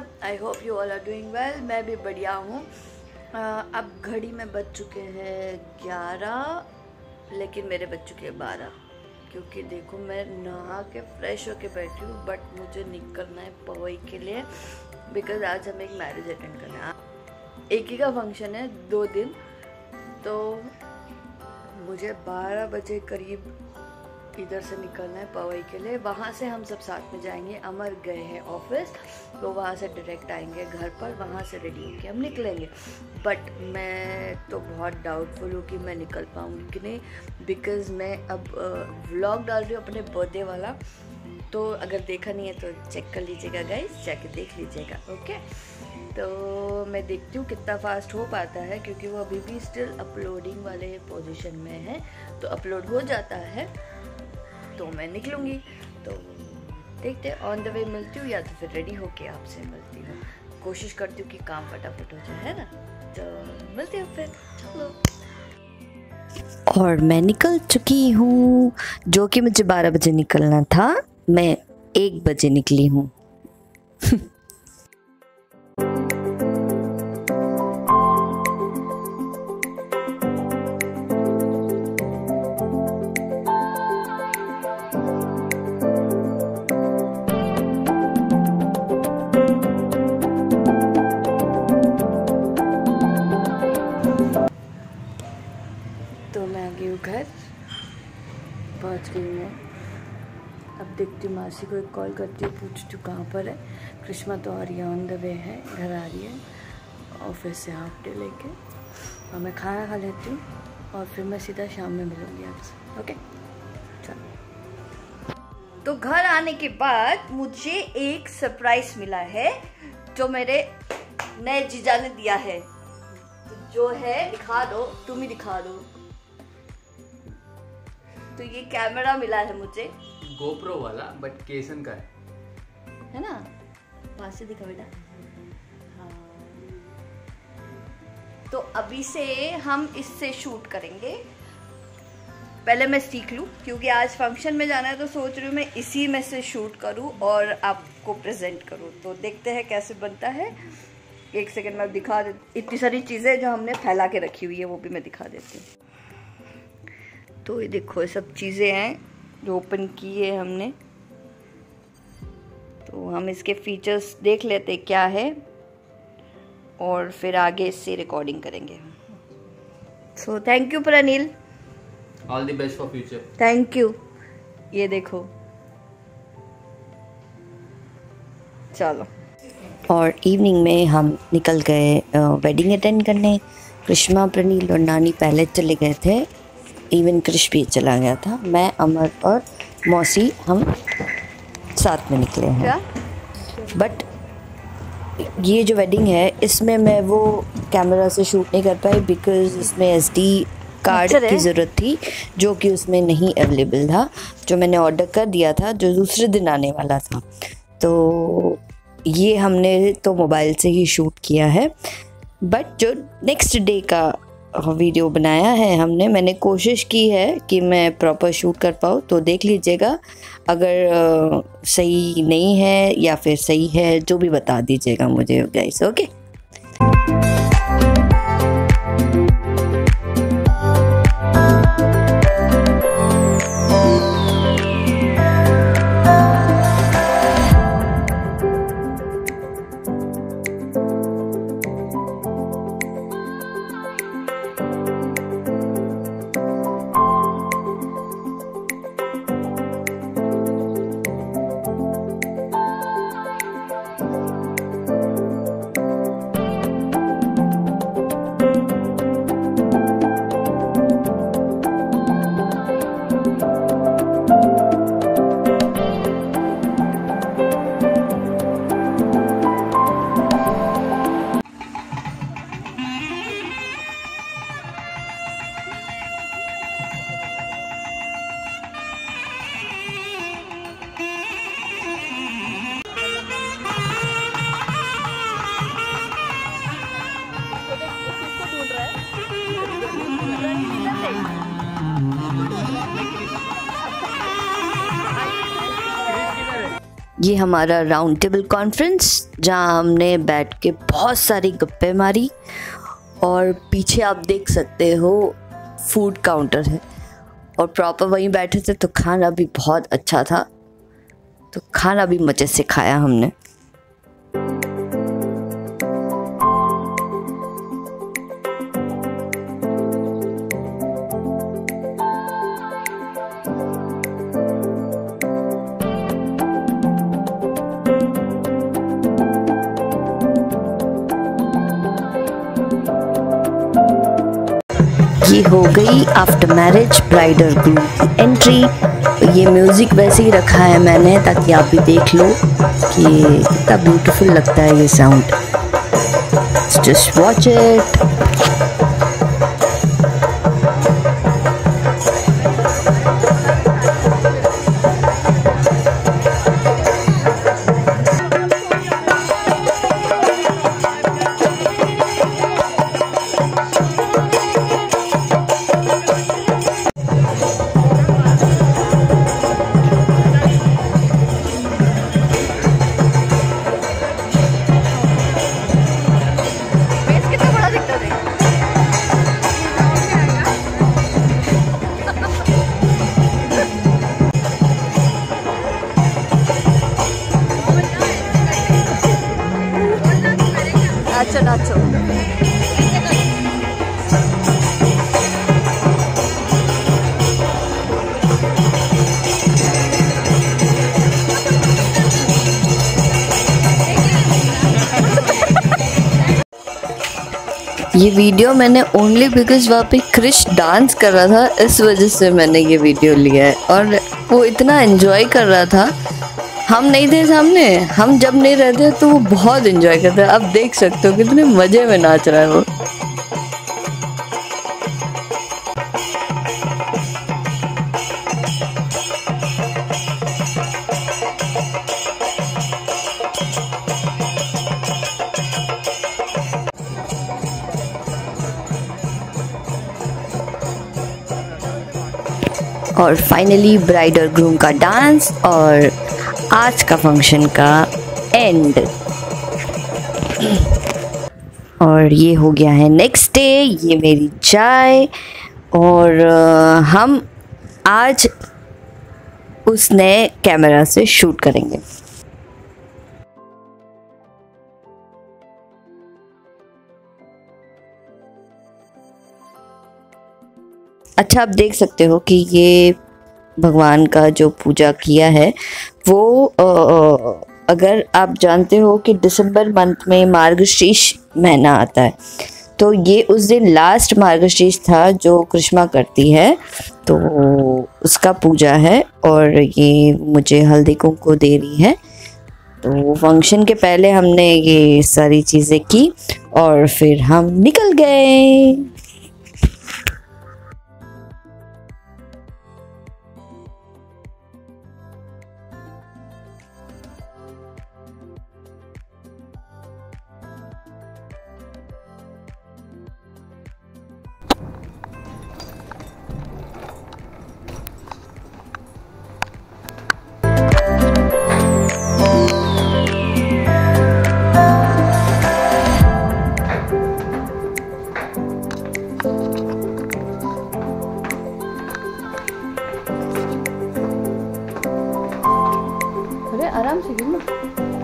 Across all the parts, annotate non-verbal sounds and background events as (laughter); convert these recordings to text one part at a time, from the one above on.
सब I hope you all are doing well मैं भी बढ़िया हूँ। अब घड़ी में बज चुके हैं ग्यारह, लेकिन मेरे बज चुके हैं बारह, क्योंकि देखो मैं नहा के फ्रेश होके बैठी हूँ बट मुझे निकलना है पवई के लिए बिकॉज़ आज हमें एक मैरिज अटेंड करना है। एक ही का फ़ंक्शन है, दो दिन तो मुझे बारह बजे करीब इधर से निकलना है पवई के लिए। वहाँ से हम सब साथ में जाएँगे। अमर गए हैं ऑफ़िस तो वहाँ से डायरेक्ट आएँगे घर पर। वहाँ से रेडी होके हम निकलेंगे। बट मैं तो बहुत डाउटफुल हूँ कि मैं निकल पाऊँगी कि नहीं बिकॉज़ मैं अब व्लॉग डाल रही हूँ अपने बर्थडे वाला। तो अगर देखा नहीं है तो चेक कर लीजिएगा गाइस जाके देख लीजिएगा ओके तो मैं देखती हूँ कितना फास्ट हो पाता है, क्योंकि वो अभी भी स्टिल अपलोडिंग वाले पोजीशन में है। तो अपलोड हो जाता है। तो मैं निकलूँगी। तो देखते ऑन द वे मिलती हूँ या तो फिर रेडी होके आपसे मिलती हूँ। कोशिश करती हूँ कि काम फटाफट हो जाए, है ना? तो मिलती हूँ फिर। चलो। और मैं निकल चुकी हूँ, जो कि मुझे बारह बजे निकलना था। मैं एक बजे निकली हूँ। (laughs) गई हूँ घर। पहुँच गई मैं। अब देखती हूँ मासी को एक कॉल करती हूँ, पूछती हूँ कहाँ पर है। कृष्णा तो आ रही है ऑन द वे है, घर आ रही है। ऑफ़िस से हाफ़ डे लेके। और मैं खाना खा लेती हूँ और फिर मैं सीधा शाम में मिलूँगी आपसे ओके चलो। तो घर आने के बाद मुझे एक सरप्राइज़ मिला है, जो मेरे नए जीजा ने दिया है। जो है, दिखा दो, तुम ही दिखा दो। तो ये कैमरा मिला है मुझे। गोप्रो वाला बट केसन का है। है ना? पास से दिखा बेटा। हाँ। तो अभी से हम इससे शूट करेंगे। पहले मैं सीख लूँ क्योंकि आज फ़ंक्शन में जाना है तो सोच रही हूँ मैं इसी में से शूट करूँ और आपको प्रेजेंट करूँ। तो देखते हैं कैसे बनता है। एक सेकंड में दिखा दे इतनी सारी चीज़ें जो हमने फैला के रखी हुई है वो भी मैं दिखा देती हूँ। तो ये देखो ये सब चीज़ें हैं जो ओपन की है हमने। तो हम इसके फीचर्स देख लेते क्या है और फिर आगे इससे रिकॉर्डिंग करेंगे। So thank you Praneel all the best for future thank you ये देखो। चलो। और इवनिंग में हम निकल गए वेडिंग अटेंड करने। कृष्णा प्रनील और नानी पहले चले गए थे। इवन कृष भी चला गया था। मैं अमर और मौसी हम साथ में निकले हैं। बट ये जो वेडिंग है इसमें मैं वो कैमरा से शूट नहीं कर पाई बिकॉज़ इसमें एस डी कार्ड की ज़रूरत थी जो कि उसमें नहीं अवेलेबल था जो मैंने ऑर्डर कर दिया था जो दूसरे दिन आने वाला था। तो ये हमने तो मोबाइल से ही शूट किया है। बट जो नेक्स्ट डे का वीडियो बनाया है हमने, मैंने कोशिश की है कि मैं प्रॉपर शूट कर पाऊँ तो देख लीजिएगा। अगर सही नहीं है या फिर सही है, जो भी बता दीजिएगा मुझे गाइस ओके ये हमारा राउंड टेबल कॉन्फ्रेंस जहाँ हमने बैठ के बहुत सारी गप्पे मारी और पीछे आप देख सकते हो फ़ूड काउंटर है। और प्रॉपर वहीं बैठे थे तो खाना भी बहुत अच्छा था। तो खाना भी मज़े से खाया हमने। ये हो गई आफ्टर मैरिज ब्राइडर ग्रूम की एंट्री ये म्यूज़िक वैसे ही रखा है मैंने, ताकि आप भी देख लो कि कितना ब्यूटीफुल लगता है ये साउंड जस्ट वॉच इट ये वीडियो मैंने ओनली बिकॉज़ वहाँ पे क्रिश डांस कर रहा था, इस वजह से मैंने ये वीडियो लिया है। और वो इतना इन्जॉय कर रहा था। हम नहीं थे सामने। हम जब नहीं रहते तो वो बहुत इन्जॉय करते। अब देख सकते हो कितने मज़े में नाच रहा है वो। और फाइनली ब्राइड और ग्रूम का डांस और आज का फ़ंक्शन का एंड और ये हो गया है नेक्स्ट डे ये मेरी चाय और हम आज उस नए कैमरा से शूट करेंगे। अच्छा आप देख सकते हो कि ये भगवान का जो पूजा किया है वो अ, अगर आप जानते हो कि दिसंबर मंथ में मार्गशीर्ष महीना आता है तो ये उस दिन लास्ट मार्गशीर्ष था जो कृष्णा करती है तो उसका पूजा है और ये मुझे हल्दी कुमकुम दे रही है। तो फ़ंक्शन के पहले हमने ये सारी चीज़ें की और फिर हम निकल गए। अरे आराम से गिरना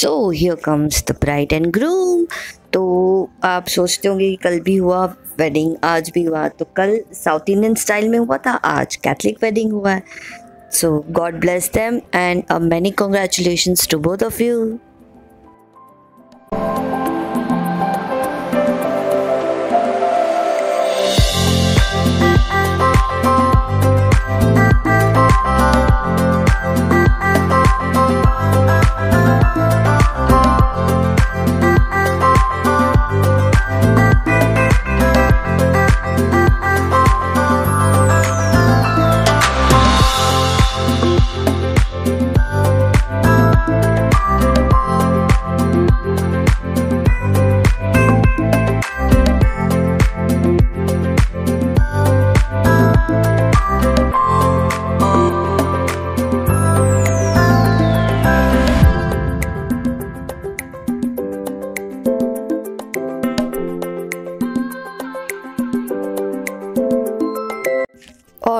so here comes the bride and groom तो आप सोचते होंगे कि कल भी हुआ वेडिंग आज भी हुआ। तो कल साउथ इंडियन स्टाइल में हुआ था, आज कैथलिक वेडिंग हुआ है। So God bless them and many congratulations to both of you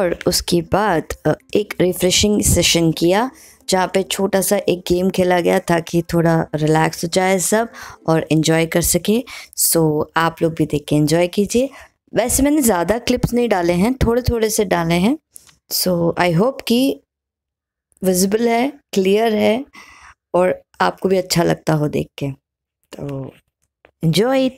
और उसके बाद एक रिफ़्रेशिंग सेशन किया, जहाँ पे छोटा सा एक गेम खेला गया ताकि थोड़ा रिलैक्स हो जाए सब और इन्जॉय कर सके। सो आप लोग भी देख के इन्जॉय कीजिए। वैसे मैंने ज़्यादा क्लिप्स नहीं डाले हैं थोड़े थोड़े से डाले हैं। सो आई होप कि विजिबल है क्लियर है और आपको भी अच्छा लगता हो देख के। तो इन्जॉय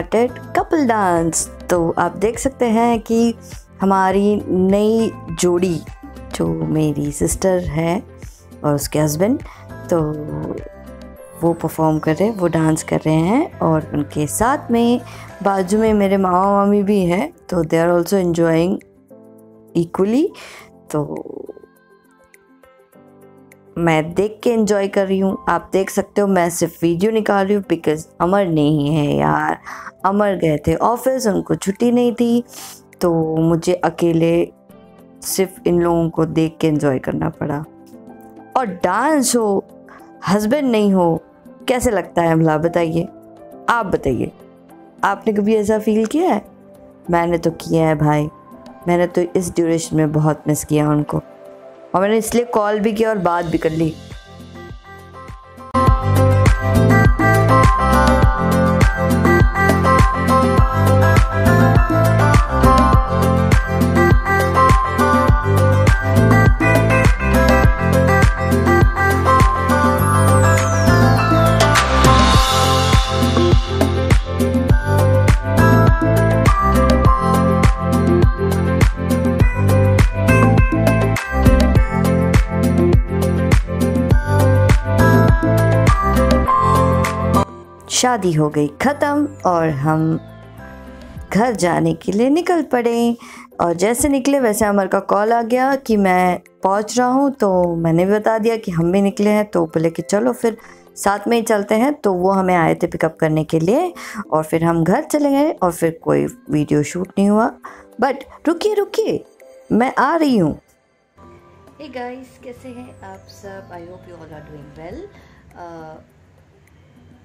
स्टार्टेड कपल डांस तो आप देख सकते हैं कि हमारी नई जोड़ी जो मेरी सिस्टर है और उसके हस्बैंड तो वो परफॉर्म कर रहे हैं, वो डांस कर रहे हैं और उनके साथ में बाजू में मेरे मामा मामी भी हैं तो they are also enjoying equally तो मैं देख के एंजॉय कर रही हूँ। आप देख सकते हो, मैं सिर्फ़ वीडियो निकाल रही हूँ बिकॉज़ अमर नहीं है यार। अमर गए थे ऑफ़िस उनको छुट्टी नहीं थी तो मुझे अकेले सिर्फ़ इन लोगों को देख के एंजॉय करना पड़ा। और डांस हो हस्बैंड नहीं हो, कैसे लगता है हमला बताइए। आप बताइए। आपने कभी ऐसा फील किया है? मैंने तो किया है भाई। मैंने तो इस ड्यूरेशन में बहुत मिस किया उनको। और मैंने इसलिए कॉल भी किया और बात भी कर ली। शादी हो गई, ख़त्म और हम घर जाने के लिए निकल पड़े। और जैसे निकले वैसे अमर का कॉल आ गया कि मैं पहुँच रहा हूँ तो मैंने भी बता दिया कि हम भी निकले हैं तो बोले कि चलो फिर साथ में ही चलते हैं। तो वो हमें आए थे पिकअप करने के लिए और फिर हम घर चले गए और फिर कोई वीडियो शूट नहीं हुआ। बट रुकिए रुकिए, मैं आ रही हूँ। हे कैसे हैं आप सब? I hope you all are doing well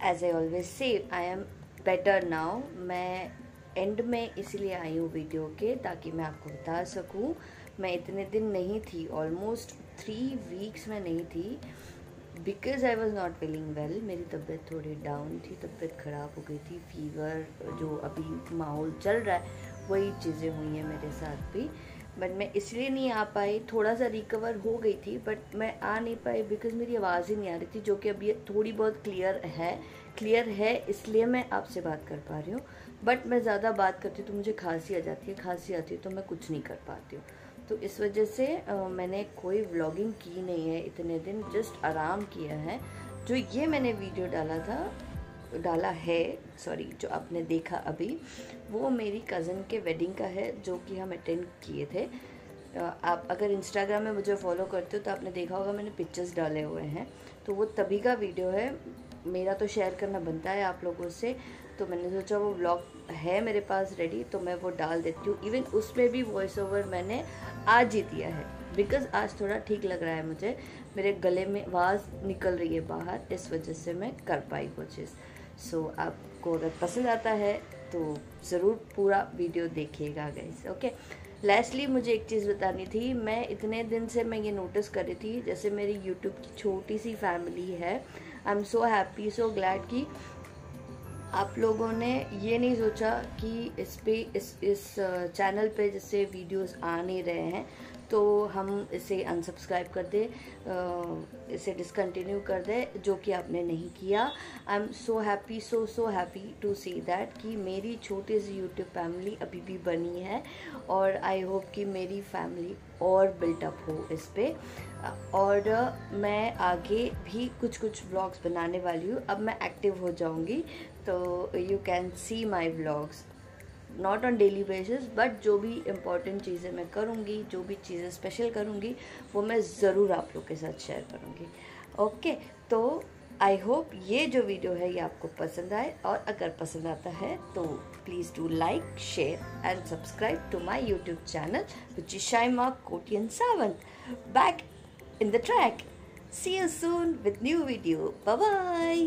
as I always say I am better now मैं एंड में इसलिए आई हूँ वीडियो के, ताकि मैं आपको बता सकूँ। मैं इतने दिन नहीं थी ऑलमोस्ट थ्री वीक्स में नहीं थी। Because I was not feeling well मेरी तबीयत थोड़ी डाउन थी, तबीयत ख़राब हो गई थी फीवर जो अभी माहौल चल रहा है, वही चीज़ें हुई हैं मेरे साथ भी। बट मैं इसलिए नहीं आ पाई। थोड़ा सा रिकवर हो गई थी बट मैं आ नहीं पाई बिकॉज़ मेरी आवाज़ ही नहीं आ रही थी जो कि अभी थोड़ी बहुत क्लियर है। क्लियर है इसलिए मैं आपसे बात कर पा रही हूँ। बट मैं ज़्यादा बात करती हूँ तो मुझे खांसी आ जाती है खांसी आती है तो मैं कुछ नहीं कर पाती हूँ। तो इस वजह से आ, मैंने कोई व्लॉगिंग की नहीं है इतने दिन जस्ट आराम किया है। जो ये मैंने वीडियो डाला था डाला है सॉरी जो आपने देखा अभी, वो मेरी कज़न के वेडिंग का है, जो कि हम अटेंड किए थे। आप अगर इंस्टाग्राम में मुझे फॉलो करते हो तो आपने देखा होगा मैंने पिक्चर्स डाले हुए हैं। तो वो तभी का वीडियो है, मेरा तो शेयर करना बनता है आप लोगों से। तो मैंने सोचा वो ब्लॉग है मेरे पास रेडी तो मैं वो डाल देती हूँ। इवन उसमें भी वॉइस ओवर मैंने आज ही दिया है। बिकॉज़ आज थोड़ा ठीक लग रहा है मुझे, मेरे गले में आवाज़ निकल रही है बाहर, इस वजह से मैं कर पाई वो चीज़। सो so, आपको अगर पसंद आता है तो ज़रूर पूरा वीडियो देखिएगा गाइस ओके लास्टली मुझे एक चीज़ बतानी थी। मैं इतने दिन से मैं ये नोटिस कर रही थी जैसे मेरी यूट्यूब की छोटी सी फैमिली है। I am so happy so glad कि आप लोगों ने ये नहीं सोचा कि इस पे इस इस चैनल पे जैसे वीडियोस आ नहीं रहे हैं। तो हम इसे अनसब्सक्राइब कर दें इसे डिसकंटिन्यू कर दें, जो कि आपने नहीं किया। I am so happy so so happy to see that कि मेरी छोटी सी यूट्यूब फैमिली अभी भी बनी है और आई होप कि मेरी फैमिली और बिल्टअप हो इस पर और मैं आगे भी कुछ कुछ ब्लॉग्स बनाने वाली हूँ। अब मैं एक्टिव हो जाऊँगी तो you can see my blogs not on daily basis but जो भी इम्पोर्टेंट चीज़ें मैं करूँगी जो भी चीज़ें स्पेशल करूँगी वो मैं ज़रूर आप लोग के साथ शेयर करूँगी। ओके okay, तो आई होप ये जो वीडियो है ये आपको पसंद आए और अगर पसंद आता है तो please do like share and subscribe to my YouTube channel which is Shaima Kotian Sawant back in the track see you soon with new video bye